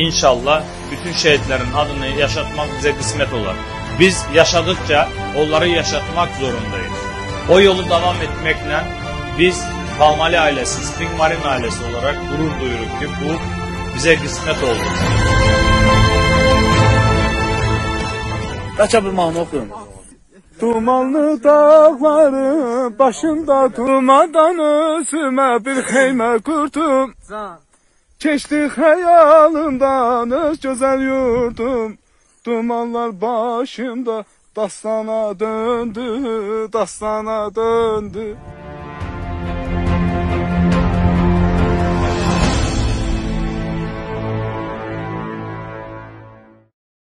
İnşallah bütün şehitlerin adını yaşatmak bize kısmet olur. Biz yaşadıkça onları yaşatmak zorundayız. O yolu devam etmekle biz Palmali ailesi, Spring Marine ailesi olarak gurur duyuruk ki bu bize kısmet oldu. Qaça bir mahnı oxuyun. Dumanlı dağların başında durmadan özüme bir xeymə qurdum. Keçdi xəyalımdan öz gözəl yurdum. Dumanlar başımda dastana döndü, dastana döndü.